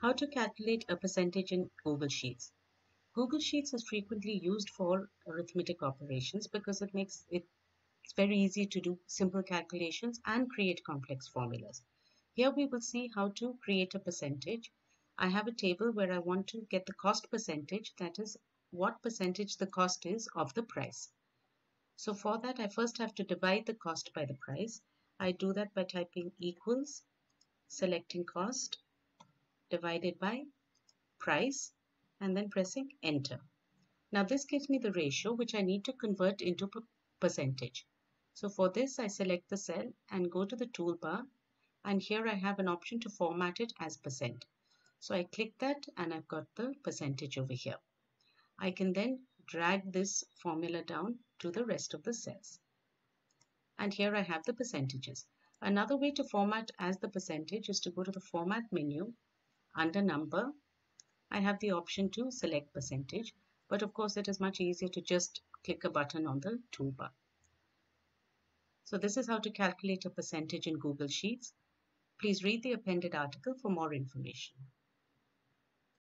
How to calculate a percentage in Google Sheets. Google Sheets is frequently used for arithmetic operations because it makes it it's very easy to do simple calculations and create complex formulas. Here we will see how to create a percentage. I have a table where I want to get the cost percentage, that is what percentage the cost is of the price. So for that, I first have to divide the cost by the price. I do that by typing equals, selecting cost, divided by price and then pressing enter. Now this gives me the ratio which I need to convert into percentage. So for this I select the cell and go to the toolbar and here I have an option to format it as percent. So I click that and I've got the percentage over here. I can then drag this formula down to the rest of the cells. And here I have the percentages. Another way to format as the percentage is to go to the format menu under number, I have the option to select percentage, but of course it is much easier to just click a button on the toolbar. So this is how to calculate a percentage in Google Sheets. Please read the appended article for more information.